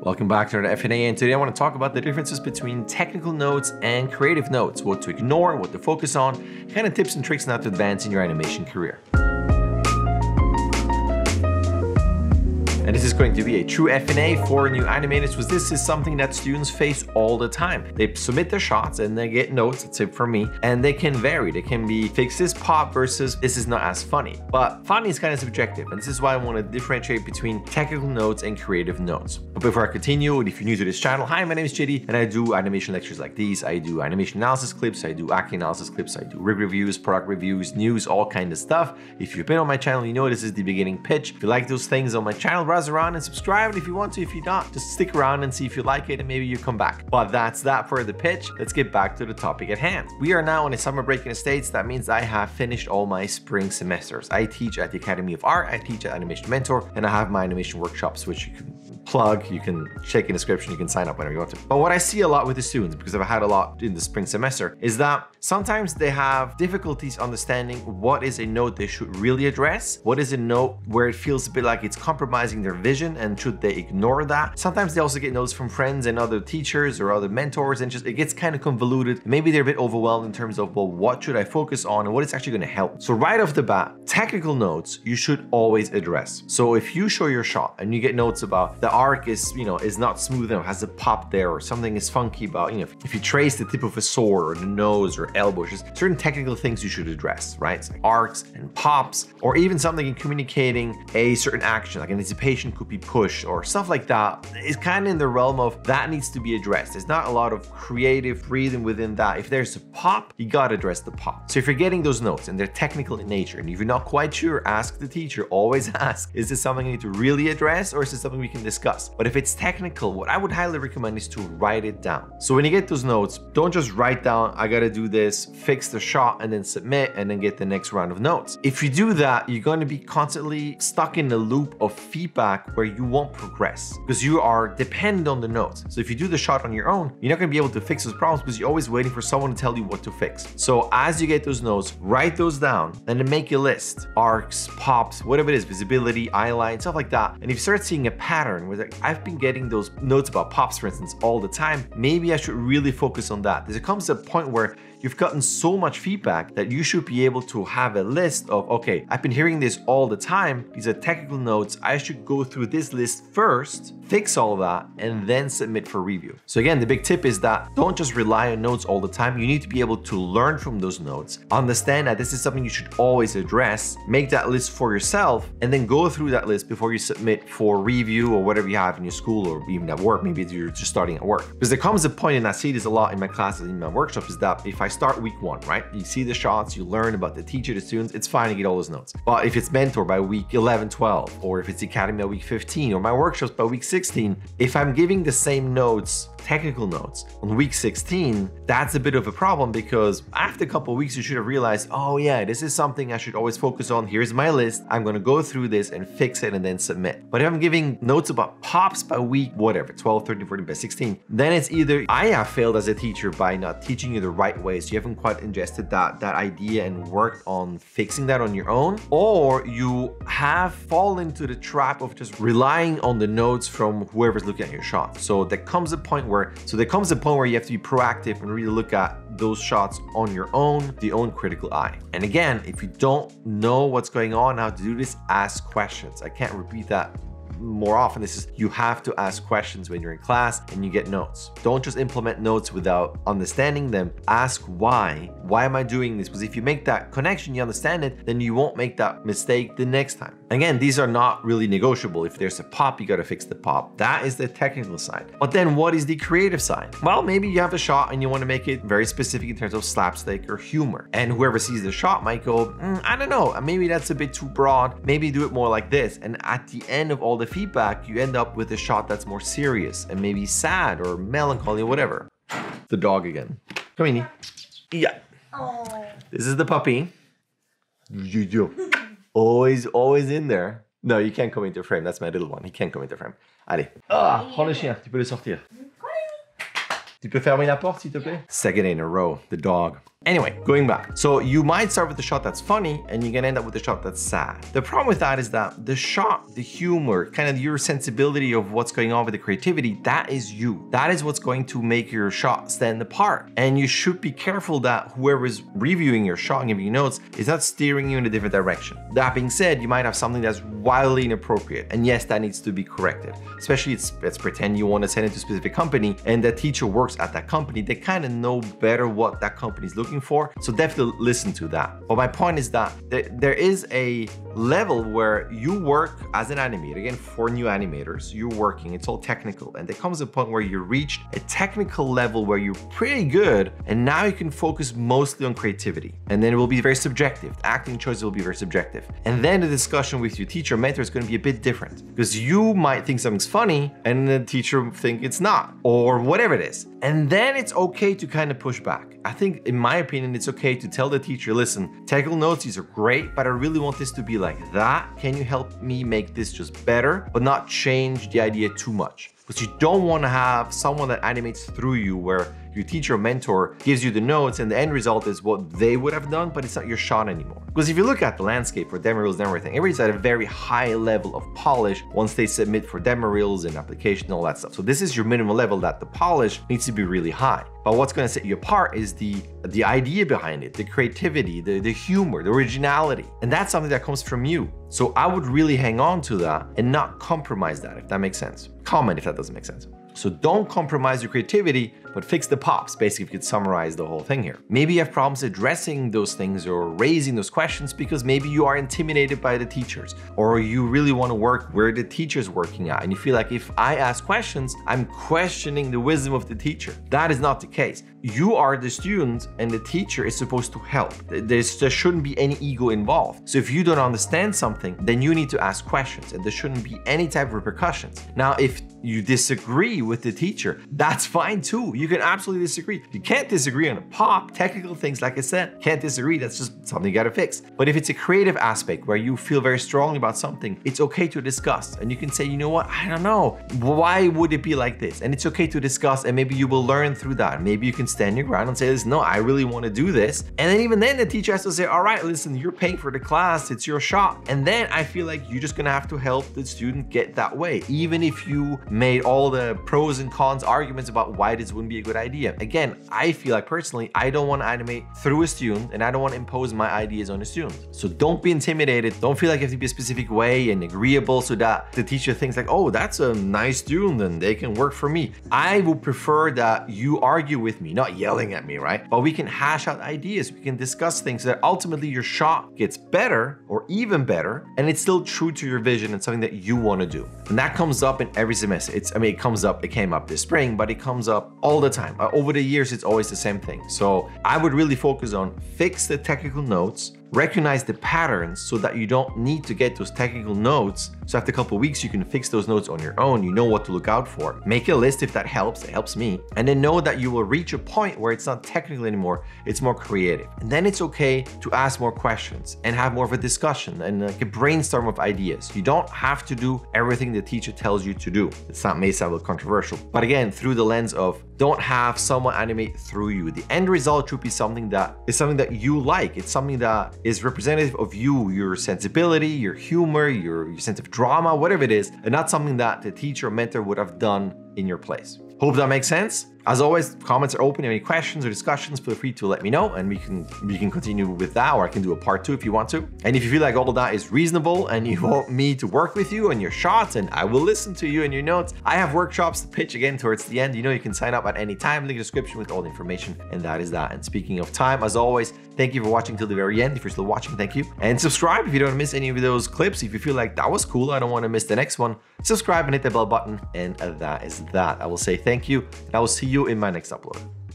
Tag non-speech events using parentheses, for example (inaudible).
Welcome back to another FNA, and today I want to talk about the differences between technical notes and creative notes, what to ignore, what to focus on, kind of tips and tricks not to advance in your animation career. And this is going to be a true FNA for new animators because this is something that students face all the time. They submit their shots and they get notes, that's it for me, and they can vary. They can be fix this pop versus this is not as funny. But funny is kind of subjective, and this is why I want to differentiate between technical notes and creative notes. But before I continue, if you're new to this channel, hi, my name is JD, and I do animation lectures like these. I do animation analysis clips, I do acting analysis clips, I do rig reviews, product reviews, news, all kind of stuff. If you've been on my channel, you know this is the beginning pitch. If you like those things on my channel, browse around and subscribe. If you want to, if you not, just stick around and see if you like it and maybe you come back. But that's that for the pitch. Let's get back to the topic at hand. We are now on a summer break in the States. That means I have finished all my spring semesters. I teach at the Academy of Art, I teach at Animation Mentor, and I have my animation workshops, which you can plug, you can check in description, you can sign up whenever you want to. But what I see a lot with the students, because I've had a lot in the spring semester, is that sometimes they have difficulties understanding what is a note they should really address, what is a note where it feels a bit like it's compromising their vision and should they ignore that. Sometimes they also get notes from friends and other teachers or other mentors and just it gets kind of convoluted. Maybe they're a bit overwhelmed in terms of, well, what should I focus on and what is actually going to help. So right off the bat, technical notes you should always address. So if you show your shot and you get notes about the arc is, you know, is not smooth enough, has a pop there, or something is funky about, you know, if you trace the tip of a sword or the nose or elbow, just certain technical things you should address, right? It's like arcs and pops, or even something in communicating a certain action, like anticipation could be push or stuff like that. It's kind of in the realm of that needs to be addressed. There's not a lot of creative freedom within that. If there's a pop, you gotta address the pop. So if you're getting those notes and they're technical in nature, and if you're not quite sure, ask the teacher. Always (laughs) ask, is this something I need to really address or is this something we can discuss? But if it's technical, what I would highly recommend is to write it down. So when you get those notes, don't just write down, I gotta do this, fix the shot, and then submit, and then get the next round of notes. If you do that, you're gonna be constantly stuck in a loop of feedback where you won't progress because you are dependent on the notes. So if you do the shot on your own, you're not gonna be able to fix those problems because you're always waiting for someone to tell you what to fix. So as you get those notes, write those down and then make a list. Arcs, pops, whatever it is, visibility, eyeline, stuff like that. And if you start seeing a pattern where like, I've been getting those notes about pops, for instance, all the time, maybe I should really focus on that. There comes a point where you've gotten so much feedback that you should be able to have a list of, okay, I've been hearing this all the time. These are technical notes. I should go through this list first, fix all that, and then submit for review. So again, the big tip is that don't just rely on notes all the time. You need to be able to learn from those notes, understand that this is something you should always address, make that list for yourself, and then go through that list before you submit for review or whatever you have in your school or even at work. Maybe you're just starting at work. Because there comes a point, and I see this a lot in my classes, in my workshops, is that if I start week one, right? You see the shots, you learn about the teacher, the students, it's fine to get all those notes. But if it's mentor by week 11, 12, or if it's academy by week 15, or my workshops by week 16, if I'm giving the same notes technical notes. On week 16, that's a bit of a problem because after a couple weeks, you should have realized, oh yeah, this is something I should always focus on. Here's my list. I'm gonna go through this and fix it and then submit. But if I'm giving notes about pops by week, whatever, 12, 13, 14, by 16, then it's either I have failed as a teacher by not teaching you the right way, so you haven't quite ingested that, that idea and worked on fixing that on your own, or you have fallen into the trap of just relying on the notes from whoever's looking at your shot. So there comes a point where so there comes a point where you have to be proactive and really look at those shots on your own, the own critical eye. And again, if you don't know what's going on, how to do this, ask questions. I can't repeat that more often this is you have to ask questions when you're in class and you get notes. Don't just implement notes without understanding them. Ask why. Why am I doing this? Because if you make that connection, you understand it, then you won't make that mistake the next time. Again, these are not really negotiable. If there's a pop, you got to fix the pop. That is the technical side. But then what is the creative side? Well, maybe you have a shot and you want to make it very specific in terms of slapstick or humor. And whoever sees the shot might go, mm, I don't know, maybe that's a bit too broad. Maybe do it more like this. And at the end of all the feedback, you end up with a shot that's more serious and maybe sad or melancholy or whatever. The dog again. Come in. Yeah. Aww. This is the puppy. You. (laughs) Always, always in there. No, you can't come into frame. That's my little one. He can't come into frame. Allez. Ah, prends le chien. Tu peux le sortir. Tu peux fermer la porte, s'il te plaît? Second in a row, the dog. Anyway, going back. So you might start with a shot that's funny and you're gonna end up with a shot that's sad. The problem with that is that the shot, the humor, kind of your sensibility of what's going on with the creativity, that is you. That is what's going to make your shot stand apart. And you should be careful that whoever is reviewing your shot and giving you notes is not steering you in a different direction. That being said, you might have something that's wildly inappropriate. And yes, that needs to be corrected. Especially it's, let's pretend you want to send it to a specific company and the teacher works at that company. They kind of know better what that company is looking looking for. So definitely listen to that. But my point is that there is a level where you work as an animator. Again, for new animators, you're working, it's all technical. And there comes a point where you reach a technical level where you're pretty good. And now you can focus mostly on creativity. And then it will be very subjective. The acting choices will be very subjective. And then the discussion with your teacher mentor is going to be a bit different because you might think something's funny and the teacher think it's not or whatever it is. And then it's okay to kind of push back. I think, in my opinion, it's okay to tell the teacher, listen, technical notes, these are great, but I really want this to be like that. Can you help me make this just better, but not change the idea too much? Because you don't want to have someone that animates through you where your teacher or mentor gives you the notes and the end result is what they would have done, but it's not your shot anymore. Because if you look at the landscape for demo reels and everything, everybody's at a very high level of polish once they submit for demo reels and application and all that stuff. So this is your minimum level that the polish needs to be really high. But what's going to set you apart is the the idea behind it, the creativity, the, the humor, the originality. And that's something that comes from you. So I would really hang on to that and not compromise that, if that makes sense. Comment if that doesn't make sense. So don't compromise your creativity, but fix the pops, basically, if you could summarize the whole thing here. Maybe you have problems addressing those things or raising those questions because maybe you are intimidated by the teachers, or you really want to work where the teacher's working at, and you feel like if I ask questions, I'm questioning the wisdom of the teacher. That is not the case. You are the student, and the teacher is supposed to help. There's, there shouldn't be any ego involved. So if you don't understand something, then you need to ask questions, and there shouldn't be any type of repercussions. Now, if you disagree with the teacher, that's fine too. You can absolutely disagree. You can't disagree on a pop, technical things, like I said, can't disagree. That's just something you gotta fix. But if it's a creative aspect where you feel very strongly about something, it's okay to discuss. And you can say, you know what, I don't know. Why would it be like this? And it's okay to discuss, and maybe you will learn through that. Maybe you can stand your ground and say, no, I really wanna do this. And then even then, the teacher has to say, all right, listen, you're paying for the class, it's your shop. And then I feel like you're just gonna have to help the student get that way, even if you made all the pros and cons arguments about why this wouldn't be a good idea. Again, I feel like personally, I don't want to animate through a student and I don't want to impose my ideas on a student. So don't be intimidated. Don't feel like you have to be a specific way and agreeable so that the teacher thinks like, oh, that's a nice student and they can work for me. I would prefer that you argue with me, not yelling at me, right? But we can hash out ideas. We can discuss things so that ultimately your shot gets better or even better and it's still true to your vision and something that you want to do. And that comes up in every semester. It's, I mean, it comes up, it came up this spring, but it comes up all the time. Uh, over the years, it's always the same thing. So I would really focus on fix the technical notes, recognize the patterns so that you don't need to get those technical notes. So after a couple weeks, you can fix those notes on your own. You know what to look out for. Make a list if that helps. It helps me. And then know that you will reach a point where it's not technical anymore. It's more creative. And then it's okay to ask more questions and have more of a discussion and like a brainstorm of ideas. You don't have to do everything the teacher tells you to do. It's not may sound controversial, but again, through the lens of don't have someone animate through you. The end result should be something that is something that you like. It's something that is representative of you, your sensibility, your humor, your, your sense of drama, whatever it is, and not something that the teacher or mentor would have done in your place. Hope that makes sense. As always, comments are open. Any questions or discussions, feel free to let me know and we can we can continue with that or I can do a part two if you want to. And if you feel like all of that is reasonable and you (laughs) want me to work with you on your shots and I will listen to you and your notes, I have workshops to pitch again towards the end. You know you can sign up at any time, link in the description with all the information. And that is that. And speaking of time, as always, thank you for watching till the very end. If you're still watching, thank you. And subscribe if you don't miss any of those clips. If you feel like that was cool, I don't want to miss the next one, subscribe and hit the bell button. And that is that. I will say thank you and I will see you in my next upload.